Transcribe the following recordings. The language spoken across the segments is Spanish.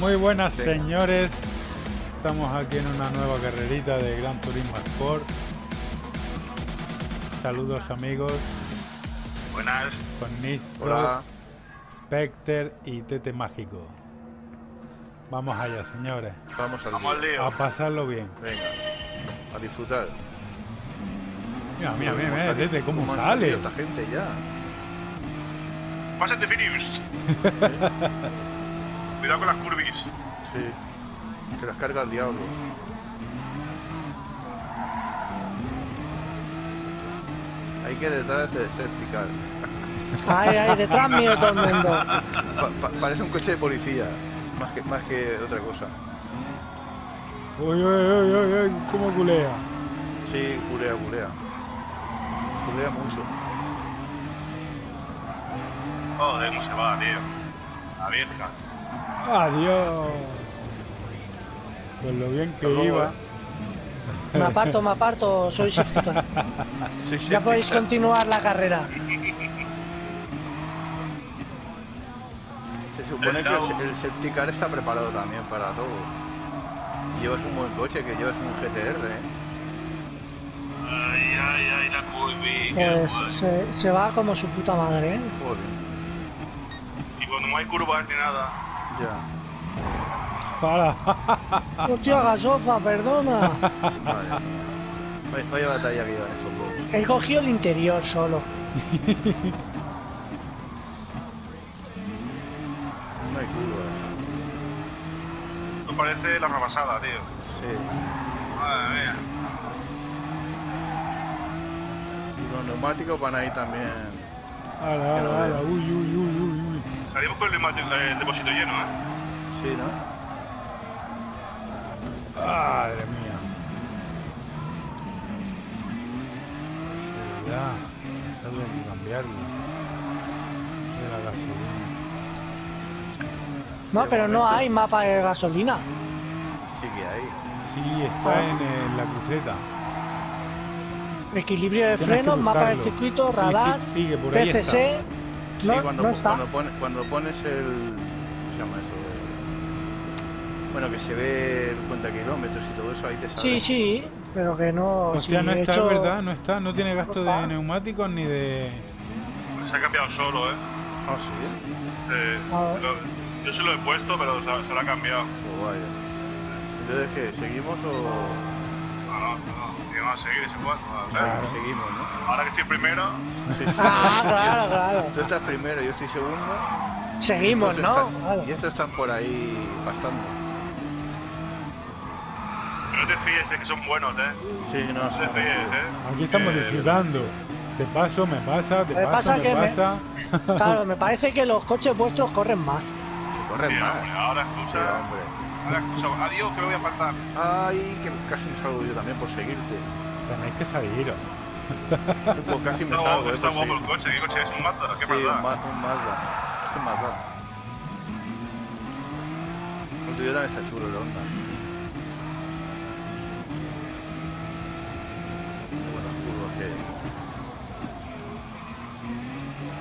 Muy buenas señores. Estamos aquí en una nueva carrerita de Gran Turismo Sport. Saludos amigos. Buenas. Con Nistro, Hola. Specter y Tete Mágico. Vamos allá, señores. Vamos al Vamos al lío. lío. A pasarlo bien. Venga. A disfrutar. Mira, mira, mira, ¿Cómo mira, Tete, cómo han sale. esta gente ya? The Furious. Cuidado con las curvis. Sí. Que las carga el diablo. Hay que detrás de Septical. Ay, ay, detrás mío todo el mundo. Pa- pa- parece un coche de policía. Más que, más que otra cosa. Uy, uy, uy, uy, uy, cómo culea. Sí, culea, culea. Culea mucho. Joder, cómo se va, tío. La vieja. Adiós. Con lo bien que luego, iba. eh. Me aparto, me aparto, soy safety car. Sí, Ya podéis continuar la carrera. Se supone que el, el está preparado también para todo. Y llevas un buen coche, que llevas un GTR, ¿eh? Ay, ay, ay, la curvi. Pues se, se va como su puta madre, ¿eh? Joder, Y cuando no hay curvas ni nada. Ya. Para. Hostia, gasofa, perdona. Vale. Vaya, vaya batalla que llevan estos dos. He cogido el interior solo. No hay curvas. Esto parece la repasada, tío. Sí. Madre mía. Y los neumáticos van ahí también. Ala, ala, ala. uy, uy, uy, uy. Salimos con el, depósito lleno, ¿eh? Sí, ¿no? Madre mía. De verdad. Tengo que cambiarlo. De la gasolina. No, pero no hay mapa de gasolina. Sí que hay. Sí, está en, eh, la cruceta. Equilibrio de frenos, mapa del circuito, Sí, sí, radar, sigue, por ahí TCC. Sí, No, cuando, no po- está. Cuando, pone- cuando pones el. ¿Cómo se llama eso? El- Bueno, que se ve cuenta kilómetros y todo eso, ahí te sale. Sí, sí, pero que no. Hostia, sí, no está, hecho- ¿verdad? No está, no tiene gasto de neumáticos ni de... Se ha cambiado solo, ¿eh? Ah, sí. Eh, se lo- yo se lo he puesto, pero se, se lo ha cambiado. Pues vaya. Entonces, ¿qué? ¿Seguimos o.? No, no, Si vamos a seguir, se puede. O sea, Claro. Seguimos, ¿no? Ahora que estoy primero, Sí, sí. Ah, claro, claro. Tú estás primero, yo estoy segundo. Seguimos, ¿no? están- Claro. Y estos están por ahí pastando. pero no te fíes, es que son buenos, ¿eh? Sí, no, No te fíes, ¿eh? Aquí estamos Eh, disfrutando. Te paso, me pasa, te Me paso, pasa me que me- pasa. Claro, me parece que los coches vuestros corren más. Corren Sí, más. hombre, ahora Sí, excusa. hombre. Ahora. Adiós, que me voy a apartar. Ay, que casi me salgo yo también por seguirte. Tenéis que saliros. Pues casi me Está salgo, guapo, está por guapo el coche. ¿Qué coche es? ¿Un Mazda? ¿Qué Sí, más un? Ma- un Mazda. Es un Mazda. El tuyo también está chulo, el Honda. Qué buenas curvas que hay.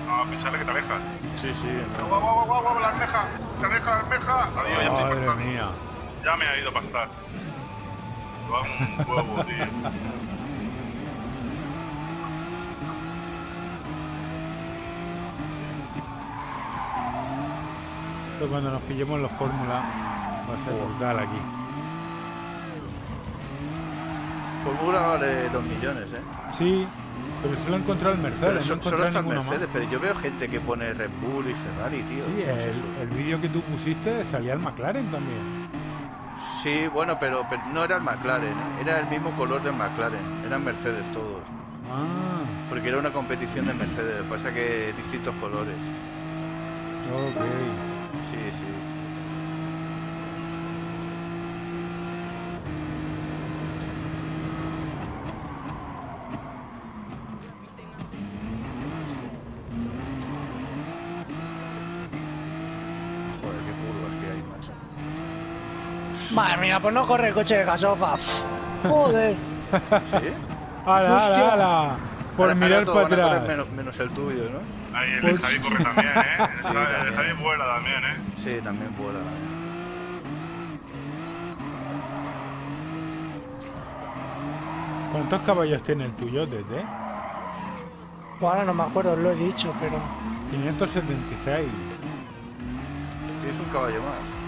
No, de que te alejas. Sí, sí. Guau, guau, guau, guau, guau, la almeja. Se aleja la almeja. Adiós, ya estoy mía. Ya me ha ido a pastar. Va un huevo, tío. Esto cuando nos pillemos los fórmulas va a ser brutal aquí. Fórmula vale 2 millones, ¿eh? Sí, pero solo he encontrado el Mercedes, Pero no solo está el Mercedes, más. pero yo veo gente que pone Red Bull y Ferrari, tío. Sí, el, vídeo que tú pusiste salía el McLaren también. Sí, bueno, pero, pero no era el McLaren, ¿eh? era el mismo color del McLaren, eran Mercedes todos. Ah, Porque era una competición de Mercedes, pasa que distintos colores. ok. Madre mía, pues no corre el coche de gasofa. Joder. ¿Sí? ¡Hala, hala, hala! Por mirar para atrás. Menos, menos, el tuyo, ¿no? Ahí, el de pues- Javi corre también, ¿eh? Sí, el de Javi vuela también, ¿eh? Sí, también vuela. ¿Cuántos caballos tiene el tuyo desde? Bueno, pues no me acuerdo, lo he dicho, pero... 576. Tienes un caballo más.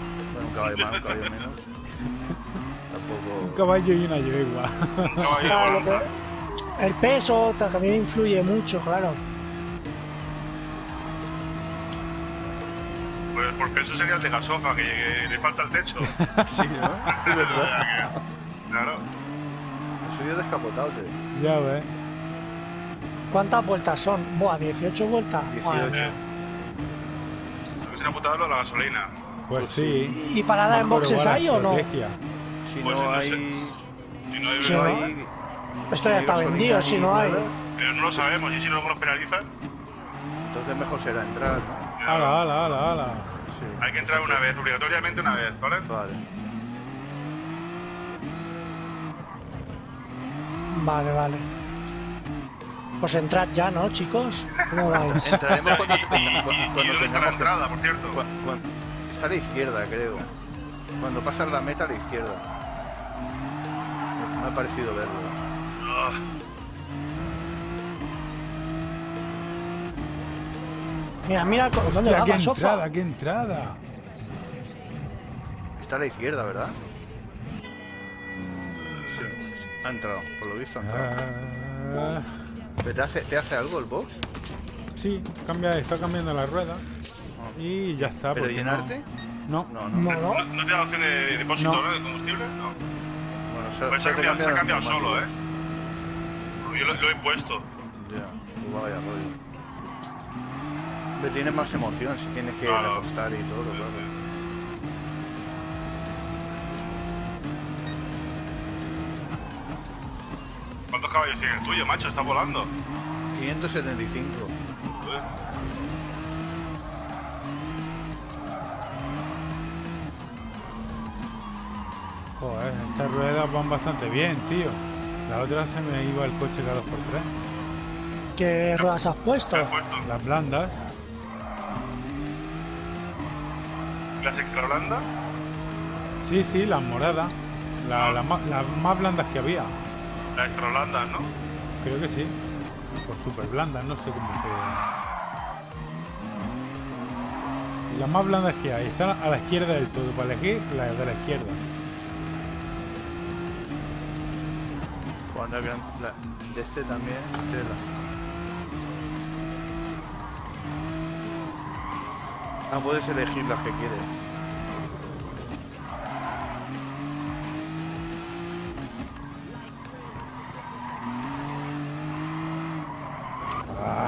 Un caballo más, un caballo menos. Un Tampoco. caballo y una yegua. Un caballo Claro, El peso ta- también influye mucho, claro. Pues por peso sería el de gasofa, que, que le falta el techo. Sí, ¿no? Claro. El suyo es descapotable. ya ves. ¿Cuántas vueltas son? Buah, 18 vueltas. 18. Madre mía. Lo que se ha de la gasolina. Pues Pues sí. ¿Y parada en boxes hay o no? Si Pues no no hay. Si no hay, Si no hay. Esto ya está vendido, si no hay. Pero no lo sabemos, y si luego nos penalizan, Entonces mejor será entrar, ¿no? Ala, ala, ala, ala. Sí. hay que entrar una vez, obligatoriamente una vez, ¿vale? Vale. Vale, vale. Pues entrad ya, ¿no, chicos? ¿Cómo vais? Entraremos cuando, ¿Y, y- y- cuando, y dónde está la entrada, por cierto? Está a la izquierda, creo. Cuando pasas la meta a la izquierda. Me ha parecido verlo. Mira, mira dónde va qué entrada, qué entrada. Está a la izquierda, ¿verdad? Sí. Ha entrado, por lo visto ha entrado. Ah, ¿Pero ¿Te hace, ¿Te hace algo el box? sí, cambia, está cambiando la rueda. Y ya está. ¿Pero llenarte? No. No, no. No, no. ¿No, no te da opción de depósito No. ¿no? de combustible? No. Bueno, se, Pues se ha cambiado, se ha cambiado solo, ¿eh? Yo lo, lo he puesto. Ya, pues vaya rollo. Me tiene más emoción si tienes que Claro. apostar y todo, claro. ¿Cuántos caballos tiene el tuyo, macho? Está volando. 575. Joder. Joder, estas ruedas van bastante bien, tío. La otra se me iba el coche cada 2x3. ¿Qué ruedas has puesto? ¿Qué has puesto? Las blandas. ¿Las extra blandas? Sí, sí, las moradas. La- la ma- las más blandas que había. Las extra blandas, ¿no? Creo que sí. Pues súper blandas, no sé cómo se. Las más blandas que hay. Están a la izquierda del todo. Para elegir las de la izquierda. La- de este también, tela. Ah, puedes elegir las que quieres.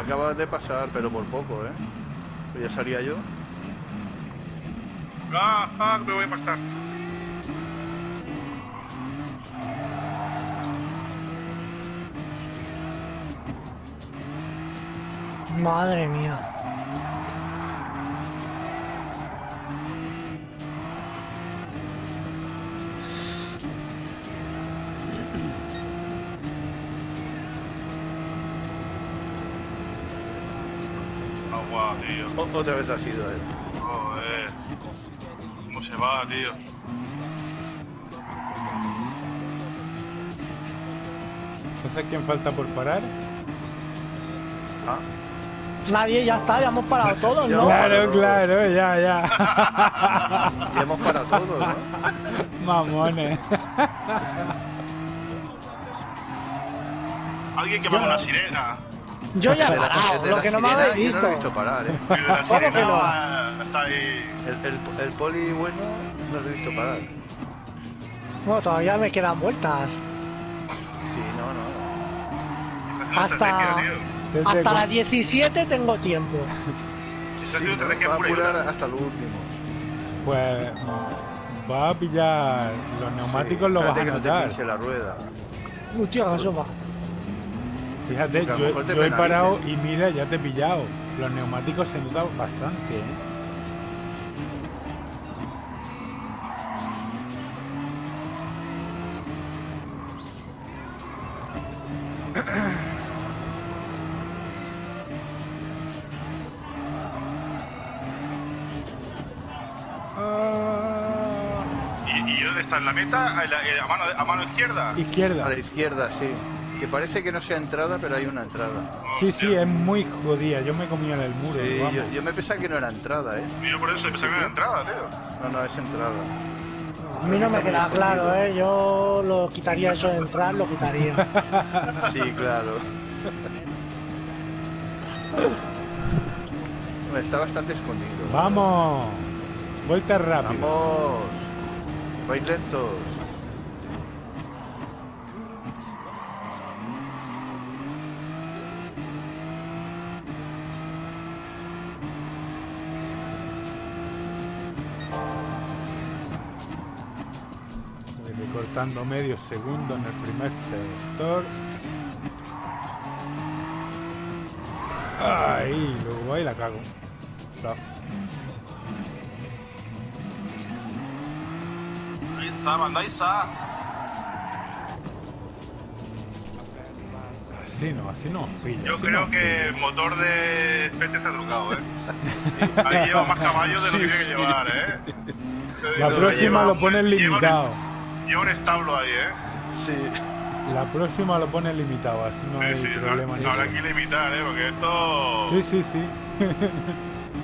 Acabas de pasar, pero por poco, ¿eh? Pues ya salía yo. Ah, ah, me voy a pastar. Madre mía. Agua, tío. O- otra vez ha sido él. Joder. ¿Cómo se va, tío? Entonces, ¿quién falta por parar? Ah, Nadie, ya está, ya hemos parado todos. ¿no? Claro, claro, ya, ya. ya hemos parado todos, ¿no? Mamones. Alguien que ponga una sirena. Yo ya he parado, lo que no me habéis Yo no lo he visto. visto parar, ¿eh? La ¿Cómo sirena que no? está ahí. El, el, el poli bueno no lo he visto parar. Bueno, todavía me quedan vueltas. Sí, no, no. Está haciendo Hasta- estrategia, tío. Hasta con- las 17 tengo tiempo. Está Sí, va a apurar hasta lo último. Pues va a pillar los neumáticos, Sí, lo vas a espérate que no te notar. la rueda. Hostia, la sopa. Fíjate, yo, he parado y mira, ya te he pillado. Los neumáticos se notan bastante, ¿eh? Ah, ¿Y, y dónde está? ¿En la meta? ¿En la- eh, a, mano, a mano izquierda? A Izquierda. la izquierda, sí. Que parece que no sea entrada, pero hay una entrada. Sí, sí, es muy jodida. Yo me comía en el muro. Sí, vamos. yo, yo me pensaba que no era entrada, ¿eh? Yo por eso pensaba que era entrada, tío. No, no, es entrada. A mí no me queda claro, ¿eh? Yo lo quitaría eso de entrar, lo quitaría. Sí, claro. Está bastante escondido. Vamos. Vuelta rápida. Vamos. Vais lentos. Voy recortando medio segundo en el primer sector. Ahí, luego ahí la cago. Zaf. Está, banda, ahí está. Así no, así no. pilla, Yo así creo no que el motor de Pete está trucado, ¿eh? Ahí lleva más caballos de lo que tiene que llevar, ¿eh? La próxima lo lleva un limitado. Lleva un establo ahí, ¿eh? Sí. La próxima lo pones limitado, así no hay sí, sí, problema ni habrá que limitar, ¿eh? Porque esto... Sí, sí, sí.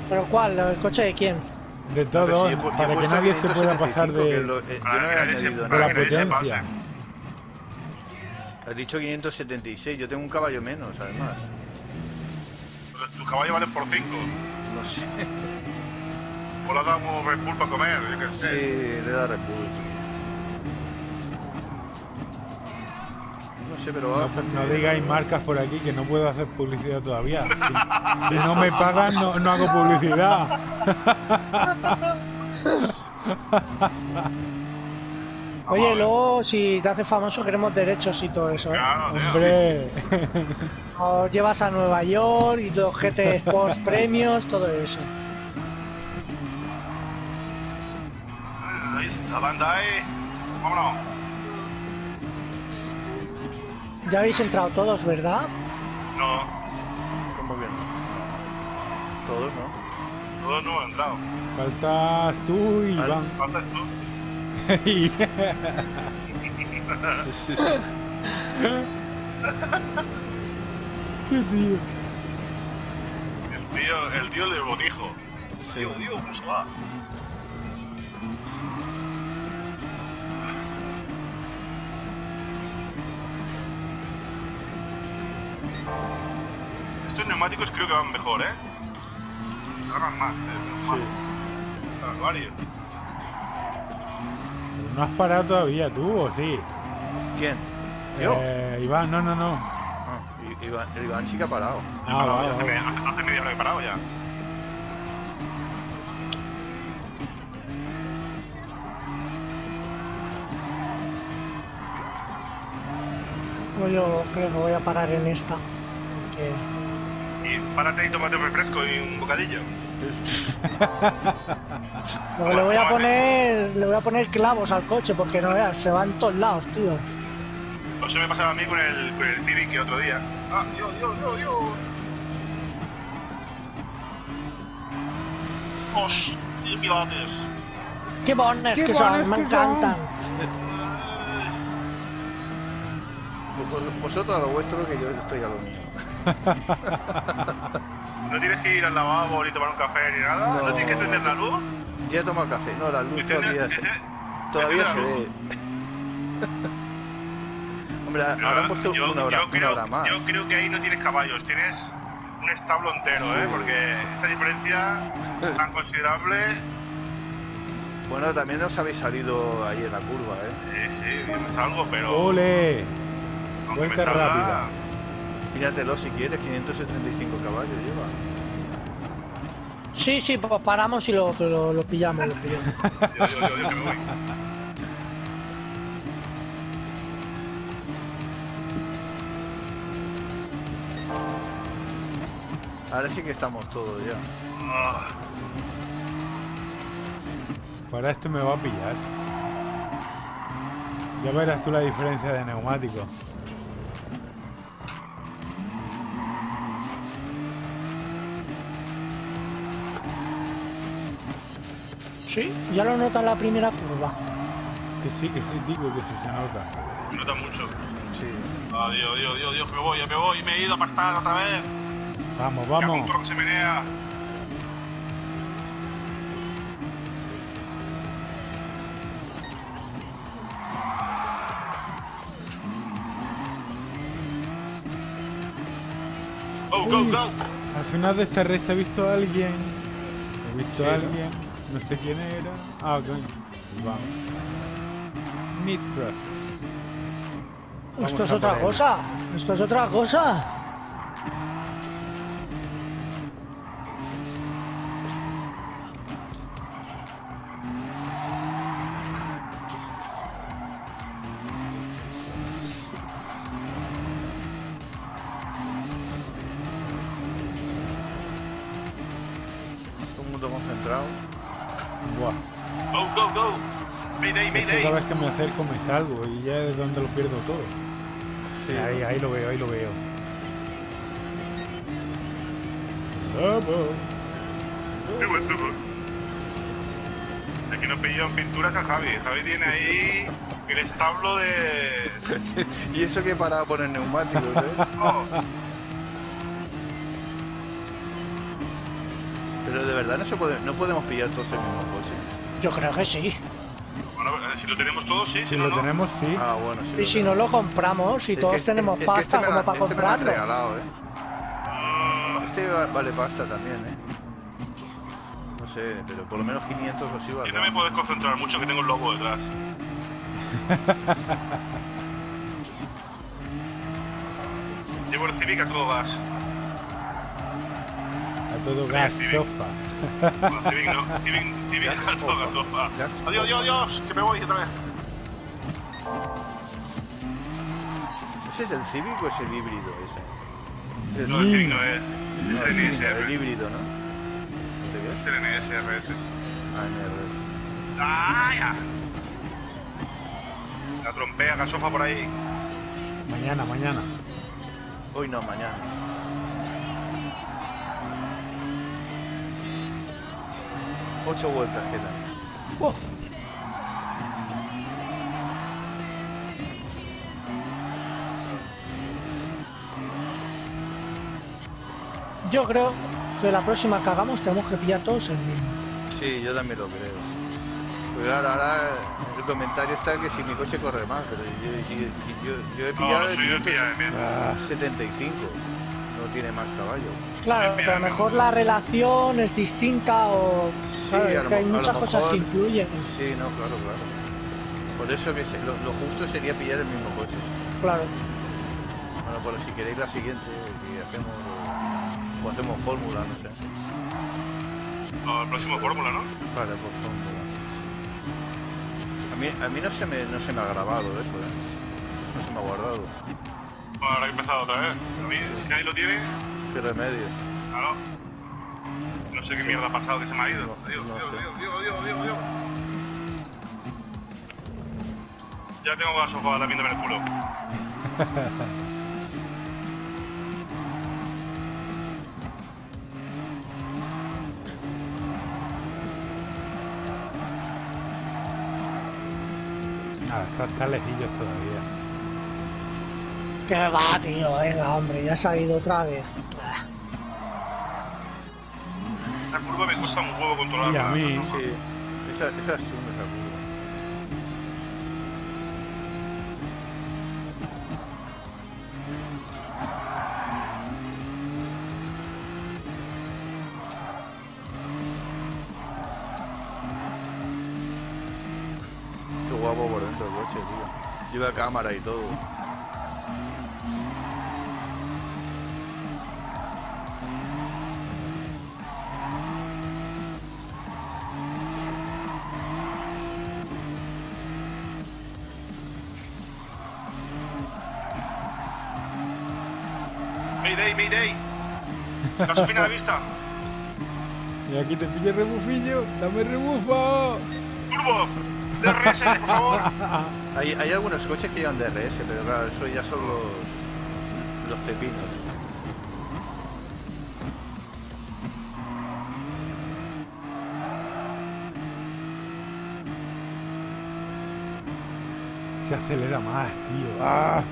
¿Pero cuál? ¿El coche de quién? De todo, si yo he para que nadie se pueda 575, pasar de, lo- eh, Para yo no que se- para de la que potencia. Has dicho 576, yo tengo un caballo menos, además. Pero tus caballos valen por 5. No sé. O le damos Red Bull para comer, yo qué Sí, sé. le da Red Bull. Sé, pero va No, bastante no bien, digáis marcas por aquí que no puedo hacer publicidad todavía. Si, si no me pagan, no, no hago publicidad. Oye, luego si te haces famoso queremos derechos y todo eso, ¿eh? Claro, tío. Hombre, Os llevas a Nueva York y los GT Sports premios, todo eso. Ahí está, banda, ahí. Vámonos. Ya habéis entrado todos, ¿verdad? No. Todos, ¿no? todos no han entrado. faltas tú y. Iván. Faltas tú. Y- Sí, sí. Qué tío. El tío, el tío del bonijo. Sí. Tío, tío, ¿cómo se va? Neumáticos creo que van mejor, ¿eh? Agarran más. Más. Agarran varios. No has parado todavía tú, ¿o sí? ¿Quién? ¿Yo? Eh, Iván, no, no, no. Ah, Iván, Iván sí que ha parado. Ah, Parado, hace, vale. me- hace- hace media hora que he parado ya. Pues yo creo que voy a parar en esta. porque Y párate y tómate un refresco y un bocadillo. Lo le voy a poner, le voy a poner clavos al coche porque no veas, se va en todos lados, tío. Eso me pasaba a mí con el, con el Civic el otro día. Ah, Dios, Dios, Dios, Dios. Hostia, pilates. Qué bones que son, me que encantan. Vos- Vosotros a lo vuestro que yo estoy a lo mío. No tienes que ir al lavabo ni tomar un café ni nada. No, No. tienes que encender la luz. Ya he tomado café. No, la luz todavía, se- todavía se ve. Hombre, ahora han puesto yo, una hora, yo una creo, hora más. Yo creo que ahí no tienes caballos, tienes un establo entero, ¿eh? Porque esa diferencia tan considerable. Bueno, también os habéis salido ahí en la curva, ¿eh? Sí, sí, yo me salgo, pero. ¡Ole! aunque me vuelta salga, rápida. Míratelo si quieres, 575 caballos lleva. Sí, sí, pues paramos y lo, lo, lo pillamos, lo pillamos. Yo, yo, yo, yo que me voy. Ahora sí que estamos todos ya. Ah, Para este me va a pillar. Ya verás tú la diferencia de neumático. Sí, ya lo nota en la primera curva. Que sí, que sí, digo que sí se nota. Se nota mucho. Sí. Ah, Dios, Dios, Dios, Dios, que me voy, ya me voy. Me he ido a pastar otra vez. Vamos, vamos. que se menea. Go, go, go. Al final de esta recta he visto a alguien. He visto Sí, a alguien. No sé quién era. Ah, coño. Vamos. Esto es otra cosa. Esto es otra cosa. Salgo y ya es donde lo pierdo todo. Sí. Ahí, ahí lo veo, ahí lo veo. Aquí no pillan pinturas a Javi. Javi tiene ahí el establo de. y eso que para poner neumáticos, ¿eh? Pero de verdad no se puede, no podemos pillar todos el mismo coche. Yo creo que sí. Bueno, si lo tenemos todos, sí, si, Si no, lo no. tenemos, sí. Ah, bueno, sí. Y si no lo compramos y Es todos que- tenemos es- es que pasta este me como la- para este me comprarlo. regalado, ¿eh? Ah, Este va- vale pasta también, ¿eh? No sé, pero por lo menos 500 o así y vale. no me puedes concentrar mucho que tengo el lobo detrás. Llevo el Civic a todo gas. A todo Sí, gas, sí. sofa. Bueno, Civic no, Civic, Civic a todo gas. sofa. Gas. Adiós, adiós, adiós, que me voy otra vez. ¿Ese es el Civic o es el híbrido ese? Es No, el Civic no es. Es no, el el NSR. híbrido, ¿no? ¿No sé el NSR ese. Ah, NRS. ¡Ah, ya! La trompea gasofa por ahí. Mañana, mañana. Hoy no, mañana. Ocho vueltas quedan. Oh, Yo creo que la próxima que hagamos tenemos que pillar todos el mismo. Sí, yo también lo creo. Pues claro, ahora el comentario está que si mi coche corre más, pero yo, yo- yo- yo he No, pillado no el soy de 500 pillar bien. Ah, 75. Tiene más caballo. Claro, pero a lo mejor la relación es distinta o Sí, ¿sabes? a lo que hay mo- a lo muchas cosas mejor- que influyen. Sí, no, claro, claro. Por eso que se- lo, lo justo sería pillar el mismo coche. Claro. Bueno, pues si queréis la siguiente, y hacemos o hacemos fórmula, no sé. No, el próximo fórmula, ¿no? Vale, pues fórmula. A mí, a mí no se me no se me ha grabado eso, eh. No se me ha guardado. Ahora que he empezado otra vez. Si nadie lo tiene, Qué remedio. claro. No sé qué mierda ha pasado que se me ha ido. No, Adiós, no adiós, sé. adiós, adiós, adiós, adiós, adiós. Ya tengo gasofa lamiéndome el culo. nada, está, está lejillos todavía. Que va, tío, venga, hombre, ya se ha ido otra vez. Esa curva me cuesta un huevo controlarla. Y a mí. Sí. Esa, esa es chunga, esa curva. Qué guapo por dentro el coche, tío. Lleva cámara y todo. Gasofina a la vista. Y aquí te pille rebufillo, dame rebufo. Turbo. DRS, por favor. Hay, hay algunos coches que llevan DRS, pero claro, eso ya son los, los pepinos. se acelera más, tío. Ah,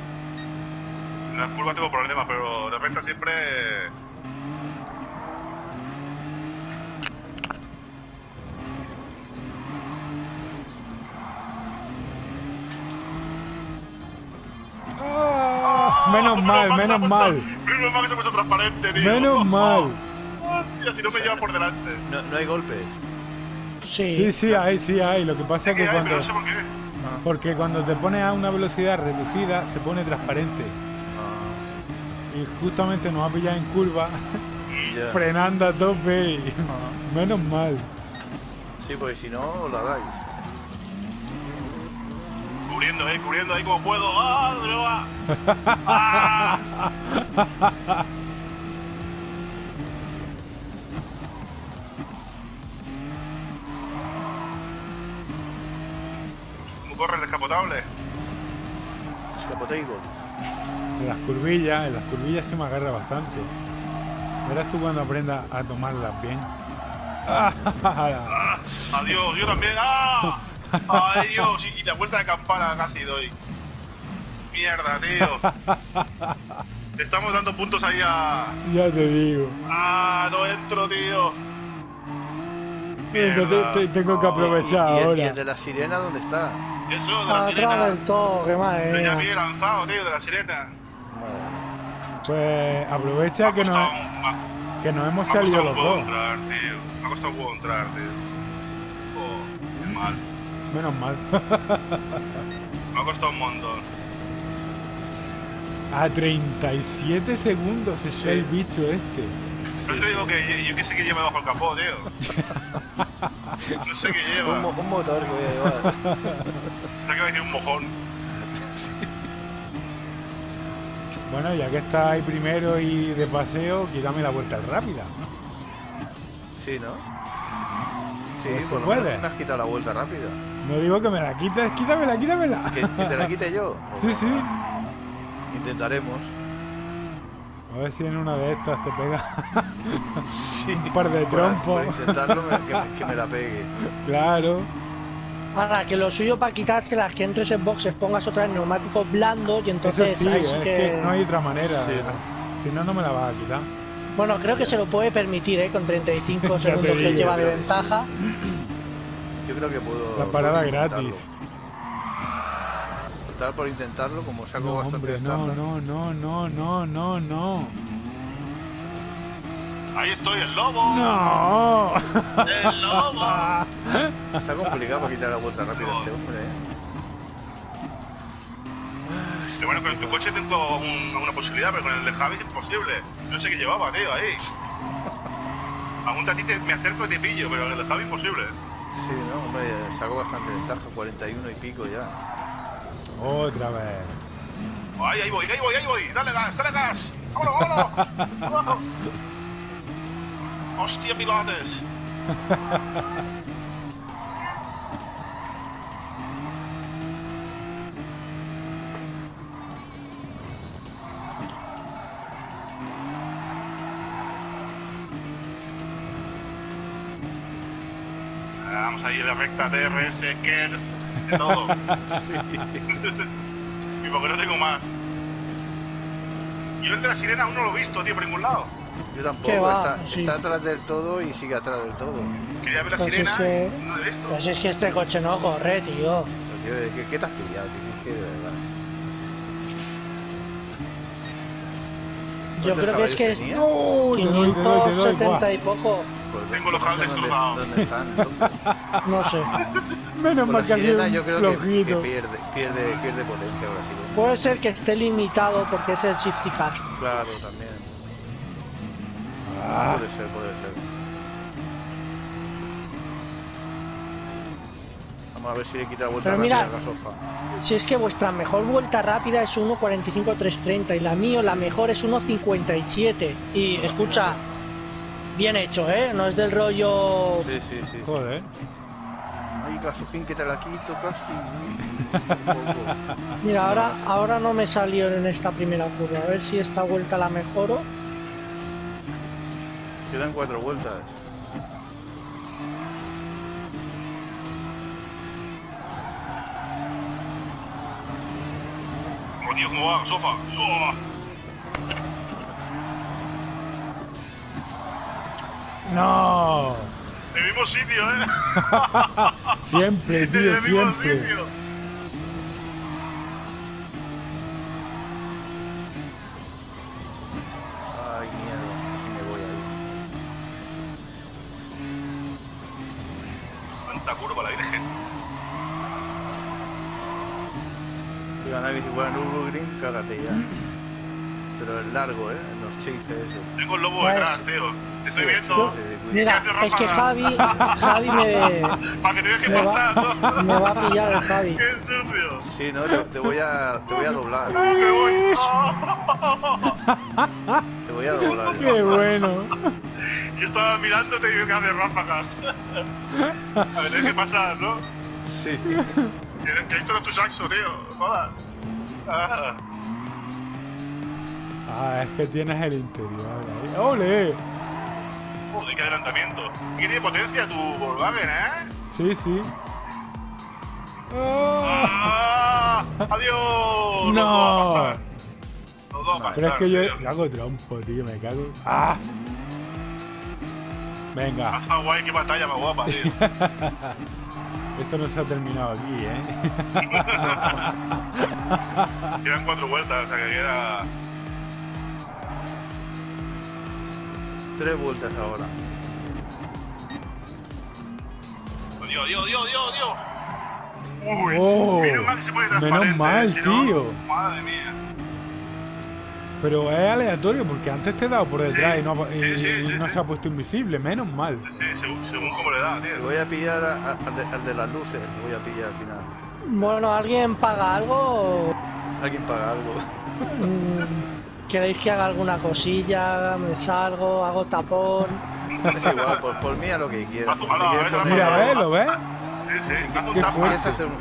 En las curvas tengo problemas, pero de recta siempre. ah, menos mal, menos mal. Menos mal que se ha puesto transparente, tío. Menos mal. Hostia, si no me lleva por delante. No, no hay golpes. Sí. Sí, sí, hay, sí, hay. Lo que pasa es Que que hay, pero cuando... no sé por qué. Porque cuando te pones a una velocidad reducida se pone transparente. Ah, Y justamente nos ha pillado en curva, frenando a tope y... Menos mal. Sí, porque si no, la dais. Cubriendo, eh, cubriendo ahí como puedo. ¡Ah! ¿Dónde me va? ¡Ah! ¿Cómo corre el descapotable? Escapoteigo. En las curvillas, en las curvillas se me agarra bastante. Verás tú cuando aprendas a tomarlas bien. ¡Ah! Adiós, yo también. ¡Ah! ¡Ay, Dios! Y y la vuelta de campana casi doy. Mierda, tío. Le estamos dando puntos ahí a. ya te digo. ¡Ah! No entro, tío. Mierda. te- te- tengo que aprovechar y, y y ahora. el de la sirena dónde está? Eso, de la Atrás sirena. del todo, que madre Pero ya bien lanzado, tío, de la sirena. Madre. Pues aprovecha ha que nos, un- que nos hemos me ha salido costado los un huevo dos. entrar, tío. Me ha costado un huevo entrar, tío. Oh, qué mal. Menos mal. Me ha costado un montón. A 37 segundos está Sí. el bicho este. Pero te digo que yo, yo qué sé que lleva bajo el capó, tío. No sé qué Un, lleva. mo- un motor que voy a llevar. Pensaba que iba a decir un mojón. Bueno, ya que está ahí primero y de paseo, quítame la vuelta rápida. Sí, ¿no? Sí, se por lo menos me has quitado la vuelta rápida. No digo que me la quites, quítamela, quítamela. ¿Que, que te la quite yo? Sí, sí. Intentaremos. A ver si en una de estas te pega Sí. un par de trompos. Intentarlo, me- que, me- que me la pegue. Claro. Ahora, que lo suyo para quitarse las que entres en boxes pongas otra vez neumáticos blandos y Eso entonces sí, es que... que... no hay otra manera. Sí. Si no, no me la vas a quitar. Bueno, creo que se lo puede permitir, ¿eh? Con 35 te segundos que lleva de ventaja. Yo creo que puedo. La parada puedo gratis. Optar por intentarlo, como saco No, bastante hombre, no, ventaja. no, no, no, no, no, no. Ahí estoy, el lobo. ¡No! El lobo. Está complicado para quitar la vuelta rápida a este hombre, ¿eh? Pero bueno, con tu coche tengo un- una posibilidad, pero con el de Javi es imposible. No sé qué llevaba, tío, ahí. Aún a ti te, me acerco y te pillo, pero con el de Javi imposible. Sí, no, hombre, saco bastante ventaja, 41 y pico ya. Otra vez. Ay, ahí voy, ahí voy, ahí voy. Dale gas, dale gas. Vámonos, vámonos. Vámonos. Hostia, pilotes. La recta DRS, KERS, de todo. y porque no tengo más. Yo el de la sirena aún no lo he visto, tío, por ningún lado. Yo tampoco, está, Sí. está atrás del todo y sigue atrás del todo. Quería ver la Pues es sirena que- y no he visto. Pues es que este coche no corre, tío. Pero, tío, ¿qué, qué te has pillado, tío? Es que de verdad. Yo ¿Cuántos creo que es que es? No, te doy, te doy, te doy, 570 buah. y poco. Pues Tengo los no sé cables dónde- cruzados. ¿Dónde están? entonces. No sé. Menos Con mal la que ha sido sirena yo creo que, pierde, pierde, pierde potencia ahora sí. Puede ser que esté limitado porque es el Shifty Car. Claro, también. Ah, Puede ser, puede ser. Vamos a ver si le quita la vuelta Pero rápida mira- a la sofa. Si es que vuestra mejor vuelta rápida es 1.45.330 y la mía, la mejor es 1.57. Y escucha, bien hecho, ¿eh? No es del rollo... Sí, sí, sí. joder. Ay, la sofín que te la quito casi. Mira, ahora, ahora no me salió en esta primera curva. A ver si esta vuelta la mejoro. Quedan cuatro vueltas. Oh, ¿cómo ¡No! En el mismo sitio, ¿eh? Siempre, en tío, el mismo siempre. sitio. Ay, mierda. Aquí me voy ahí. Cuánta curva la Virgen. Si ganar y si fuera Nürburgring, cágate ya. Pero es largo, ¿eh? En los chases. Tengo el lobo detrás, tío. Te estoy viendo. Mira, es que Javi. Javi me, Para que te deje me, pasar, va, ¿no? me va a pillar el Javi. ¡Qué sucio! Sí, no, te, te voy a, te voy a doblar. ¡No, me voy! Te voy a doblar. ¡Qué bueno! Yo estaba mirándote y veo que hace ráfagas. A ver, te deje pasar, ¿no? Sí. Que que esto no es tu saxo, tío. Jodas. Ah. Ah, es que tienes el interior ahí. ¡Ole! Joder, qué adelantamiento. Y tiene potencia tu Volkswagen, ¿eh? Sí, sí. ¡Ah! ¡Adiós! No. Los dos Pero es que yo, tío. yo hago trompo, tío, me cago. ¡Ah! Ha Venga, estado guay, qué batalla más guapa, tío. esto no se ha terminado aquí, ¿eh? Quedan cuatro vueltas, o sea que queda. Tres vueltas ahora. Dios, Dios, Dios, Dios, Dios. Uy, Oh, menos mal que se pone menos transparente, mal. Si no, tío. Madre mía. Pero es aleatorio porque antes te he dado por detrás Sí, y no, sí, y- sí, y sí, no sí. se ha puesto invisible, menos mal. Sí, según, según cómo le da, Te tío. voy a pillar a- a- al, de, al de las luces. Te voy a pillar al final. Bueno, ¿alguien paga algo? Alguien paga algo. ¿Queréis que haga alguna cosilla? ¿Me salgo? ¿Hago tapón? Es igual, por, por mí a lo que quieras. Mira. ¿Lo ves? Sí, sí. Haz un tampax. quieres hacer un,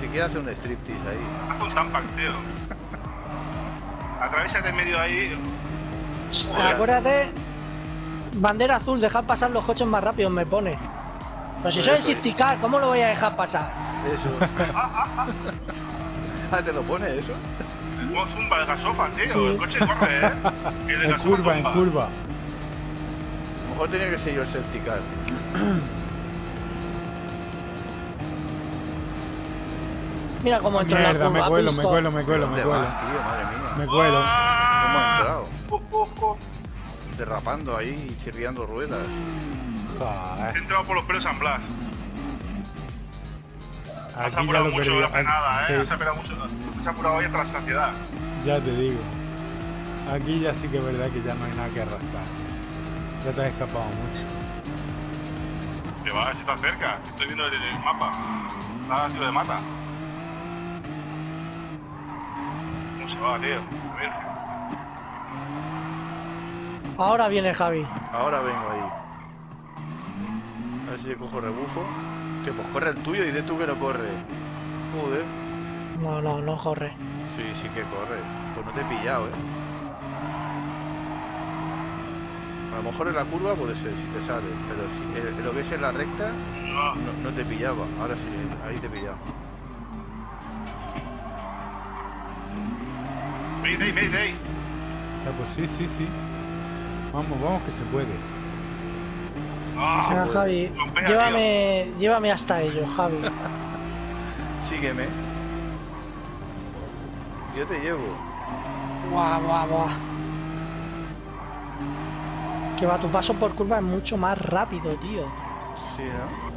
si quieres hacer un striptease ahí. Haz un tampax, tío. Atravésate en medio ahí. Acuérdate, bandera azul, dejar pasar los coches más rápido, me pone. Pero si soy eso, safety car, ¿cómo lo voy a dejar pasar? Eso. ah, ¿te lo pone eso? ¿Cómo zumba el gasofa, tío? Sí. El coche corre, ¿eh? Y el de En curva, en curva. A lo mejor tenía que ser yo el safety car. Mira cómo entro en la Mierda, curva. me cuelo, me cuelo, me cuelo, me ¿Dónde cuelo. vas, tío? Madre mía. Me cuelo. ¿Cómo ha ¡Ah! entrado? Uf, uf, uf. Derrapando ahí y chirriando ruedas. He entrado por los pelos San Blas. Has aquí ya apurado mucho la frenada, ¿eh? Sí, Has apurado mucho. Has apurado ahí hasta la saciedad. ya te digo. Aquí ya sí que es verdad que ya no hay nada que arrastrar. Ya te has escapado mucho. Que va, si está cerca. Estoy viendo el, el mapa. Está tiro de mata. ¿Cómo se va, tío? A ver. Ahora viene Javi. Ahora vengo ahí. A ver si le cojo rebufo. Que pues corre el tuyo y dices tú que no corre. Joder. No, no, no corre. Sí, sí que corre. Pues no te he pillado, eh. A lo mejor en la curva puede ser, si te sale. Pero si eh, lo ves en la recta, No. no, te pillaba. Ahora sí, ahí te he pillado. Mayday, Mayday. Ya, pues sí, sí, sí. Vamos, vamos, que se puede. Ah. Javi, llévame, llévame hasta ellos, Javi. Sígueme. Yo te llevo. Buah, buah, buah. Que va, tu paso por curva es mucho más rápido, tío. Sí, ¿no?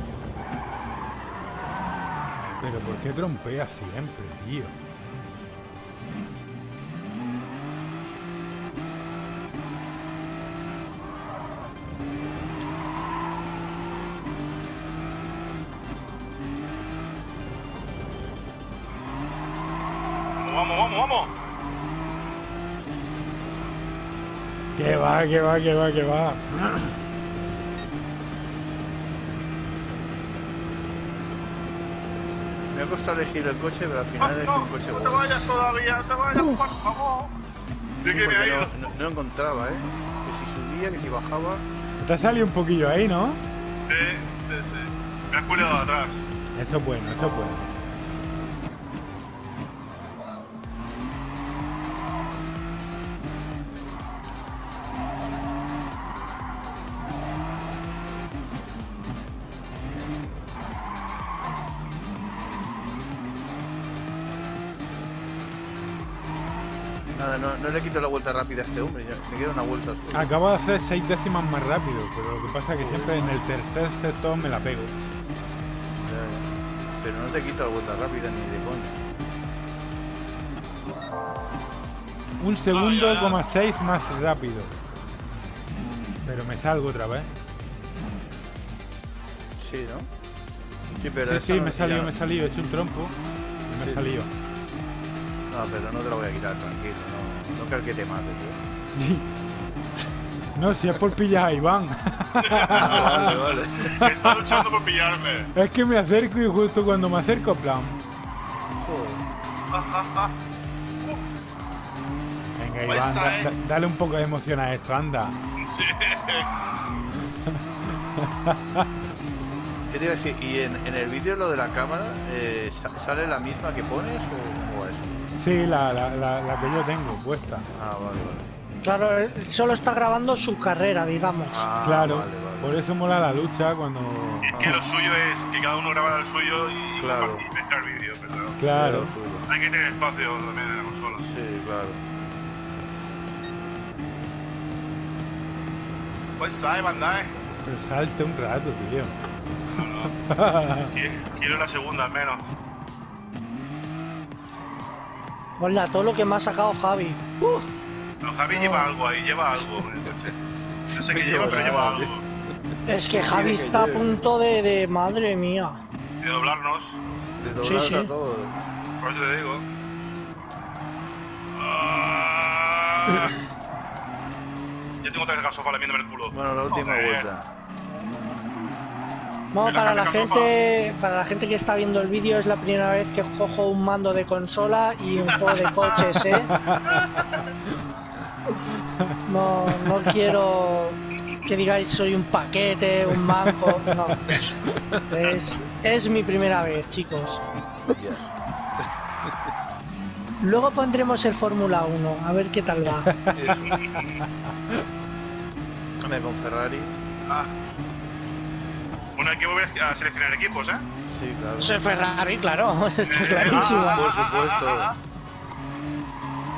Pero ¿por qué trompea siempre, tío? Va, que va, que va, que va. Me ha costado elegir el coche, pero al final No, un coche no te bueno. vayas todavía, no te vayas, por favor. ¿De qué me ha ido? no, no- no encontraba, ¿eh? Que si subía, que si bajaba. Te ha salido un poquillo ahí, ¿no? Sí, sí, sí. Me has culeado de atrás. Eso es bueno, eso es bueno. No, le quito la vuelta rápida a este hombre, ya me queda una vuelta solo. Acabo de hacer 6 décimas más rápido, pero lo que pasa es que siempre en el tercer sector me la pego. Ya, ya. Pero no te quito la vuelta rápida ni de coña. Un segundo, ya, ya. coma seis más rápido. Pero me salgo otra vez. Sí, ¿no? Sí, pero sí, sí, no- me salió, me salió. He hecho un trompo y me Sí. ha salido. No, pero no te la voy a quitar, tranquilo. No, creo que te mate, tío. No, si es por pillar a Iván. Ah, vale, vale. Está luchando por pillarme. Es que me acerco y justo cuando me acerco, plan. Joder. Venga, Pues Iván, da- sabe. da- dale un poco de emoción a esto, anda. Sí. ¿Qué te iba a decir? ¿Y en, en el vídeo lo de la cámara eh, sa- sale la misma que pones o? Sí, la, la, la, la que yo tengo puesta. Ah, vale, vale. Claro, él solo está grabando su carrera, digamos. Ah, claro, vale, vale. por eso mola la lucha cuando. Es que lo suyo es que cada uno grabara el suyo y Claro. mezclar vídeo, pero Claro. Hay que tener espacio también en la consola. Sí, claro. Pues sabe, Bandai. Pero salte un rato, tío. Qui- Quiero la segunda al menos. Hola, todo lo que me ha sacado Javi. Uh, Pero Javi lleva algo ahí, lleva algo en el coche. No sé qué lleva, pero lleva algo. es que Javi que está a punto de, de- Madre mía. De doblarnos, De Sí, doblar sí. a todo. por eso te digo. Ah. Yo tengo vez el sofá lamiéndome el culo. Bueno, la última Joder. vuelta. Bueno, para la gente, para la gente que está viendo el vídeo es la primera vez que cojo un mando de consola y un juego de coches, ¿eh? No, no quiero que digáis soy un paquete, un manco, no. Es, es mi primera vez, chicos. Luego pondremos el Fórmula 1, a ver qué tal va. Eso. Con Ferrari. Ah. Hay que volver a seleccionar equipos, ¿eh? Sí, claro. Soy Ferrari, claro, está Eh, clarísimo. ah, Por ah, supuesto. Ah,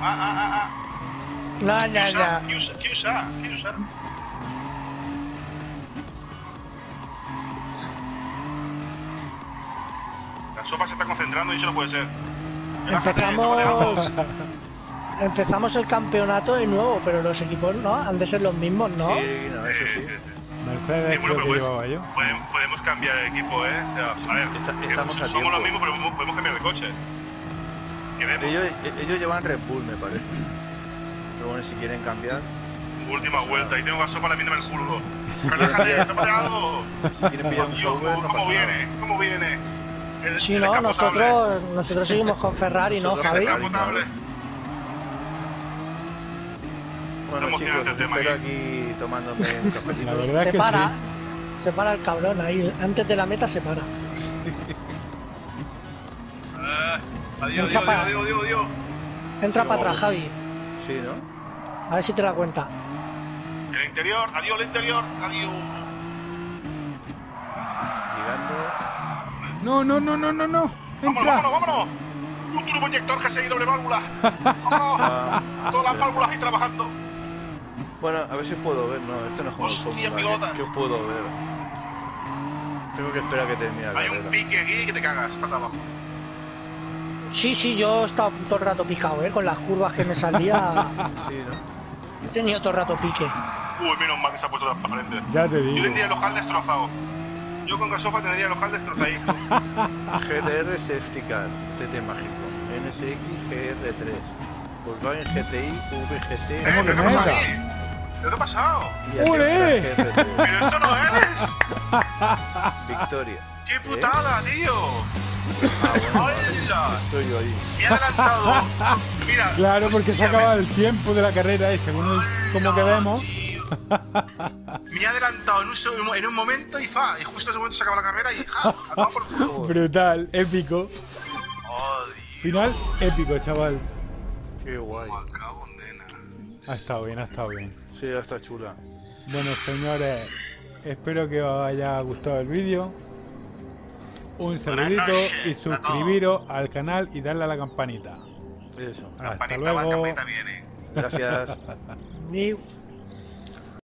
ah, ah, ah, ah. No, ¿Qué ya, usa? ya. ¿Qué usa? ¿Qué usa? ¿Qué usa? La sopa se está concentrando y eso no puede ser. Relájate, algo. Empezamos, empezamos el campeonato de nuevo, pero los equipos no, han de ser los mismos, ¿no? Sí, no, eso Sí, sí. sí, sí. Mercedes Sí, bueno, pero que pues, yo. podemos, podemos cambiar el equipo, ¿eh? O sea, a ver, Está- que estamos a somos tiempo. los mismos, pero podemos, podemos cambiar de coche. Ellos, ellos llevan Red Bull, me parece. Pero bueno, si quieren cambiar, Última vuelta, y tengo la sopa lamiéndome el culo. Relájate, tómate algo. si quieren pillar un Dios, software, ¿cómo, no nada. viene? ¿Cómo viene? El, Sí, el no, nosotros, nosotros seguimos con Ferrari, ¿no, Nosotros Javi? Bueno, Está chicos, emocionante el tema espero aquí. aquí tomándome un cafetito. La verdad Se es que para, sí. se para el cabrón ahí, antes de la meta se para. Ah, adiós, adiós, para. adiós, adiós, adiós. Entra para atrás, Javi, Sí, ¿no? a ver si te la cuenta. El interior, adiós, el interior, adiós. Llegando. No, no, no, no, no, no. Vámonos, Entra. vámonos, vámonos. Un turboinyector GSI doble válvula. Vámonos. Todas las válvulas ahí trabajando. Bueno, a ver si puedo ver. No, esto no es como el Hostia, Fórmula, pilota. ¿qué- ¿Qué puedo ver? Tengo que esperar a que termine la Hay un pique aquí que te cagas, pata abajo. Sí, sí, yo he estado todo el rato picado, ¿eh? Con las curvas que me salía, Sí, ¿no? he tenido todo el rato pique. Uy, menos mal que se ha puesto transparente. Ya te Yo digo. tendría el ojal destrozado. Yo con gasofa tendría el ojal destrozadito. GTR Safety Car, TT mágico. NSX GR3. Volkswagen GTI VGT. ¿Eh? ¿Cómo que ¿Pero qué pasa aquí? ¿Pero qué ha pasado? GR3. ¡Pero esto no es! Victoria. ¡Qué putada, tío! Ah, bueno, vale. ¡Hola! Estoy yo ahí. Me he adelantado. Mira. Claro, porque se acaba me- el tiempo de la carrera y según el- cómo quedemos. tío. Me he adelantado en un, seg- en un momento y fa. Y justo en ese momento se acaba la carrera y ja. por culo. Brutal, épico. Oh, Dios. Final épico, chaval. Qué guay. Ha estado bien, ha estado bien. Sí, ya está chula. Bueno, señores, espero que os haya gustado el vídeo. Un saludito noches y suscribiros al canal y darle a la campanita. Eso. Hasta Campanita va, luego. campanita viene. Gracias.